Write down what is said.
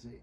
See,